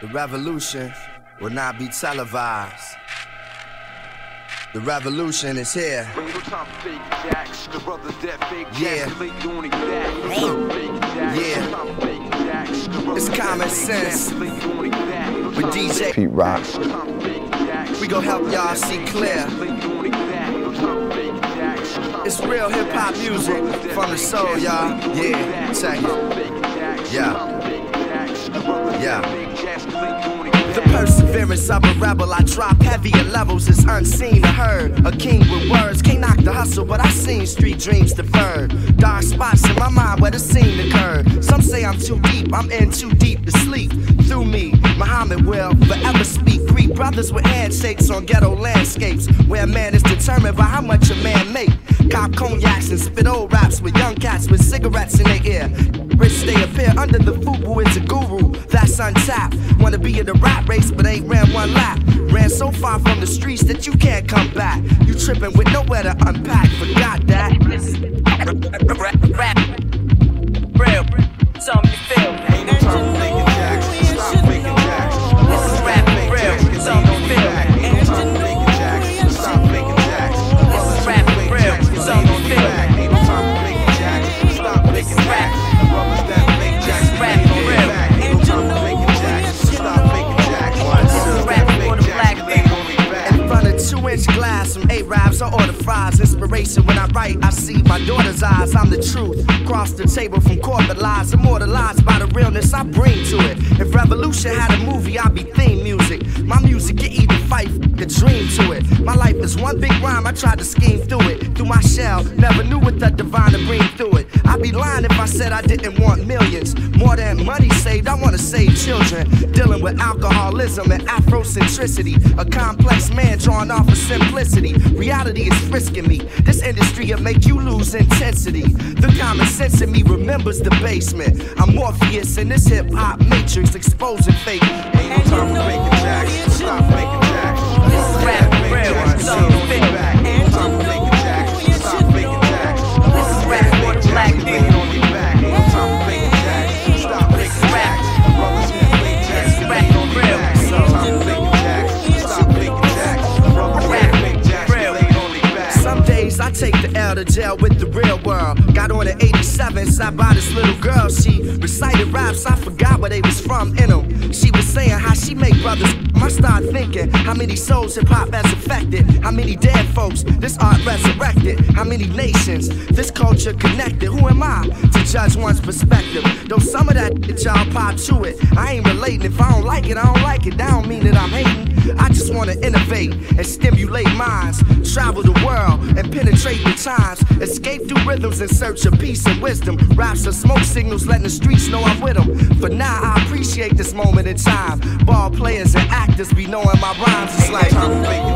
The revolution will not be televised. The revolution is here. Yeah. Yeah. It's common sense. With DJ Pete Rock. We gon' help y'all see clear. It's real hip hop music from the soul, y'all. Yeah, check it. Yeah. Yeah. The perseverance of a rebel, I drop heavier levels, it's unseen or heard. A king with words, can't knock the hustle, but I seen street dreams deferred. Dark spots in my mind where the scene occurred. Some say I'm too deep, I'm in too deep to sleep. Through me, Muhammad will forever speak. Greet brothers with handshakes on ghetto landscapes, where man is determined by how much a man make. Cop cognacs and spit old raps with young cats with cigarettes in their ear. Rich they appear under the fubu is a guru, that's untapped. Wanna be in the rap race, but ain't ran one lap. Ran so far from the streets that you can't come back. You tripping with nowhere to unpack, forgot that. A-Raps, I order fries. Inspiration when I write, I see my daughter's eyes. I'm the truth. Cross the table from corporate lies, immortalized by the realness I bring to it. If Revolution had a movie, I'd be theme music. My music, get either fight, a dream to it. My life is one big rhyme, I tried to scheme through it. Through my shell, never knew what the divine to bring through it. I'd be lying if I said I didn't want millions. More money saved, I wanna save children. Dealing with alcoholism and Afrocentricity. A complex man drawn off of simplicity. Reality is frisking me. This industry will make you lose intensity. The common sense in me remembers the basement. I'm Morpheus in this hip hop matrix, exposing fake. Ain't no time for making jacks. Stop making jacks. This is rap, real, L to jail with the real world. Got on an 87, sat by this little girl. She recited raps, I forgot where they was from in them. She was saying how she make brothers. I start thinking how many souls hip hop has affected. How many dead folks this art resurrected. How many nations this culture connected. Who am I to judge one's perspective? Though some of that y'all pop to it. I ain't relating. If I don't like it, I don't like it. That don't mean that I'm hating. I innovate and stimulate minds. Travel the world and penetrate the times. Escape through rhythms in search of peace and wisdom. Raps are smoke signals letting the streets know I'm with them. For now, I appreciate this moment in time. Ball players and actors be knowing my rhymes. It's like.